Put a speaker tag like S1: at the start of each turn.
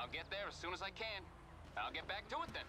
S1: I'll get there as soon as I can. I'll get back to it then.